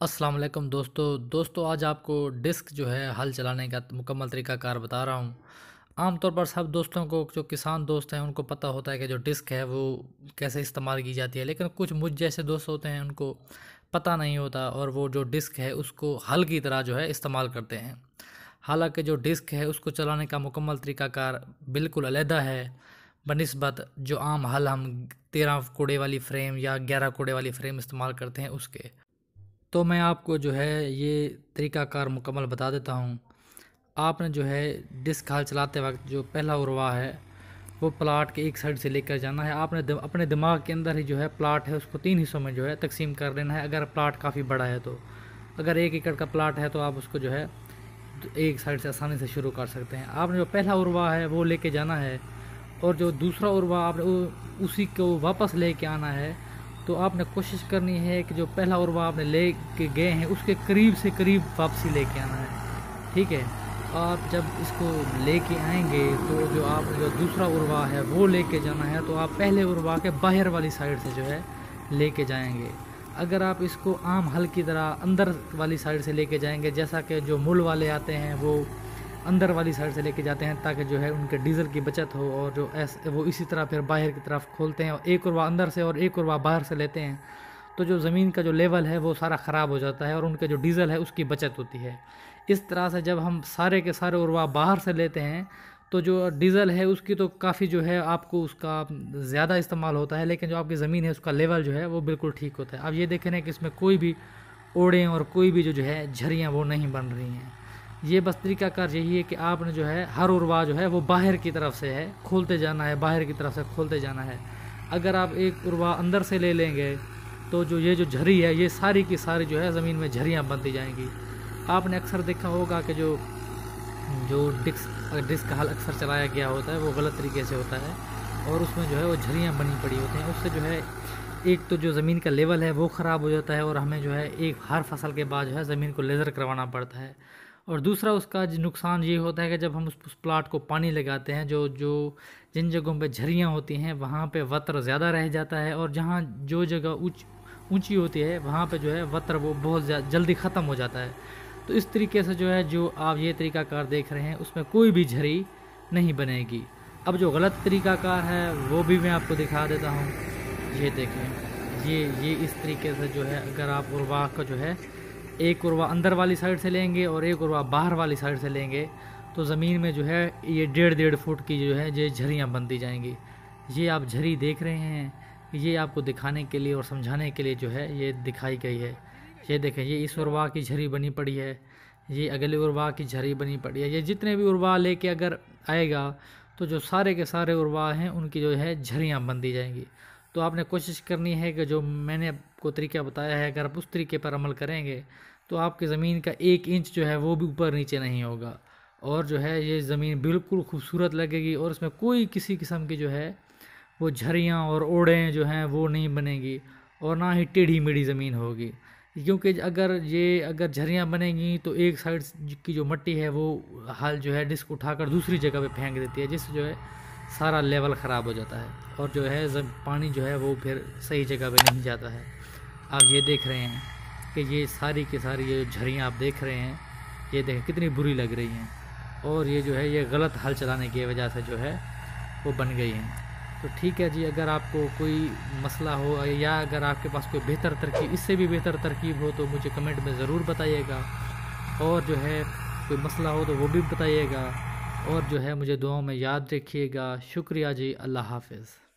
अस्सलाम वालेकुम दोस्तों। दोस्तों, आज आपको डिस्क जो है हल चलाने का मुकम्मल तरीक़ाकार बता रहा हूँ। आमतौर पर सब दोस्तों को, जो किसान दोस्त हैं, उनको पता होता है कि जो डिस्क है, वो कैसे इस्तेमाल की जाती है। लेकिन कुछ मुझ जैसे दोस्त होते हैं, उनको पता नहीं होता और वो जो डिस्क है, उसको हल की तरह जो है इस्तेमाल करते हैं। हालाँकि जो डिस्क है, उसको चलाने का मुकम्मल तरीक़ाकार बिल्कुल अलहदा है। बनस्बत जो आम हल हम तेरह कोड़े वाली फ्रेम या ग्यारह कोड़े वाली फ्रेम इस्तेमाल करते हैं, उसके। तो मैं आपको जो है ये तरीक़ाकार मुकम्मल बता देता हूँ। आपने जो है डिस्क हाल चलाते वक्त जो पहला उर्वा है वो प्लाट के एक साइड से लेकर जाना है। आपने दि, अपने दिमाग के अंदर ही जो है प्लाट है उसको तीन हिस्सों में जो है तकसीम कर लेना है। अगर प्लाट काफ़ी बड़ा है तो अगर एक एकड़ का प्लाट है तो आप उसको जो है एक साइड से आसानी से शुरू कर सकते हैं। आपने जो पहला उर्वा है वो लेके जाना है और जो दूसरा उर्वा आपने उसी को वापस लेके आना है तो आपने कोशिश करनी है कि जो पहला उर्वा आपने ले के गए हैं, उसके करीब से करीब वापसी लेके आना है। ठीक है? आप जब इसको लेके आएँगे तो जो आप, जो दूसरा उर्वा है, वो लेके जाना है तो आप पहले उर्वा के बाहर वाली साइड से जो है, लेके जाएँगे। अगर आप इसको आम हल की तरह अंदर वाली साइड से लेके जाएँगे, जैसा कि जो मूल वाले आते हैं, वो अंदर वाली साइड से लेके जाते हैं ताकि जो है उनके डीजल की बचत हो और जो ऐसे, वो इसी तरह फिर बाहर की तरफ़ खोलते हैं और एक उर्वा अंदर से और एक उर्वा बाहर से लेते हैं। तो जो ज़मीन का जो लेवल है वो सारा ख़राब हो जाता है और उनके जो डीज़ल है उसकी बचत होती है। इस तरह से जब हम सारे के सारे उर्वा बाहर से लेते हैं तो जो डीज़ल है उसकी तो काफ़ी जो है आपको उसका ज़्यादा इस्तेमाल होता है, लेकिन जो आपकी ज़मीन है उसका लेवल जो है वो बिल्कुल ठीक होता है। अब ये देखें कि इसमें कोई भी ओढ़ें और कोई भी जो जो है झरियाँ वो नहीं बन रही हैं। ये बस तरीकाकार यही है कि आपने जो है, हर उर्वा जो है, वो बाहर की तरफ़ से है, खोलते जाना है, बाहर की तरफ़ से खोलते जाना है। अगर आप एक उर्वा अंदर से ले लेंगे तो जो ये जो झरी है, ये सारी की सारी जो है, ज़मीन में झरियाँ बनती जाएँगी। आपने अक्सर देखा होगा कि जो जो डिस्क डिस्क हल अक्सर चलाया गया होता है, वो गलत तरीके से होता है, और उसमें जो है, वो झरियाँ बनी पड़ी होती हैं। उससे जो है, एक तो जो ज़मीन का लेवल है, वो ख़राब हो जाता है, और हमें जो है, एक हर फ़सल के बाद जो है, ज़मीन को लेज़र करवाना पड़ता है। और दूसरा उसका नुकसान ये होता है कि जब हम उस, उस प्लाट को पानी लगाते हैं जो जो जिन जगहों पे झरियाँ होती हैं वहाँ पे वत्र ज़्यादा रह जाता है और जहाँ जो जगह ऊँच ऊँची होती है वहाँ पे जो है वत्र वो बहुत जल्दी ख़त्म हो जाता है। तो इस तरीके से जो है जो आप ये तरीक़ाकार देख रहे हैं उसमें कोई भी झरी नहीं बनेगी। अब जो गलत तरीक़ाकार है वो भी मैं आपको दिखा देता हूँ। ये देखें ये ये इस तरीके से जो है अगर आप उर्वा का जो है एक उर्वा अंदर वाली साइड से लेंगे और एक उर्वा बाहर वाली साइड से लेंगे। तो ज़मीन में जो है, ये डेढ़ डेढ़ फुट की जो है, ये झरियाँ बनती जाएँगी। ये आप झरी देख रहे हैं। ये आपको दिखाने के लिए और समझाने के लिए जो है, ये दिखाई गई है। ये देखें, ये इस उर्वा की झरी बनी पड़ी है। ये अगले उर्वा की झरी बनी पड़ी है। ये जितने भी उर्वा लेके अगर आएगा तो जो सारे के सारे उर्वा हैं, उनकी जो है, झरियाँ बन दी जाएँगी। तो आपने कोशिश करनी है कि जो मैंने आपको तरीका बताया है, अगर आप उस तरीके पर अमल करेंगे तो आपकी ज़मीन का एक इंच जो है वो भी ऊपर नीचे नहीं होगा। और जो है ये ज़मीन बिल्कुल खूबसूरत लगेगी और इसमें कोई किसी किस्म की जो है वो झरियाँ और ओढ़ें जो हैं वो नहीं बनेगी और ना ही टेढ़ी मेढ़ी ज़मीन होगी। क्योंकि अगर ये अगर झरियाँ बनेंगी तो एक साइड की जो मट्टी है वो हाल जो है डिस्क उठाकर दूसरी जगह पे फेंक देती है, जिससे जो है सारा लेवल ख़राब हो जाता है। और जो है पानी जो है, वो फिर सही जगह पे नहीं जाता है। आप ये देख रहे हैं कि ये सारी की सारी ये झरियाँ आप देख रहे हैं, ये देखें, कितनी बुरी लग रही हैं। और ये जो है, ये गलत हल चलाने की वजह से जो है, वो बन गई हैं। तो ठीक है जी, अगर आपको कोई मसला हो, या अगर आपके पास कोई बेहतर तरकीब, इससे भी बेहतर तरकीब हो तो मुझे कमेंट में ज़रूर बताइएगा। और जो है, कोई मसला हो तो वो भी बताइएगा। और जो है मुझे दुआओं में याद रखिएगा। शुक्रिया जी अल्लाह हाफिज़।